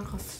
생각했어.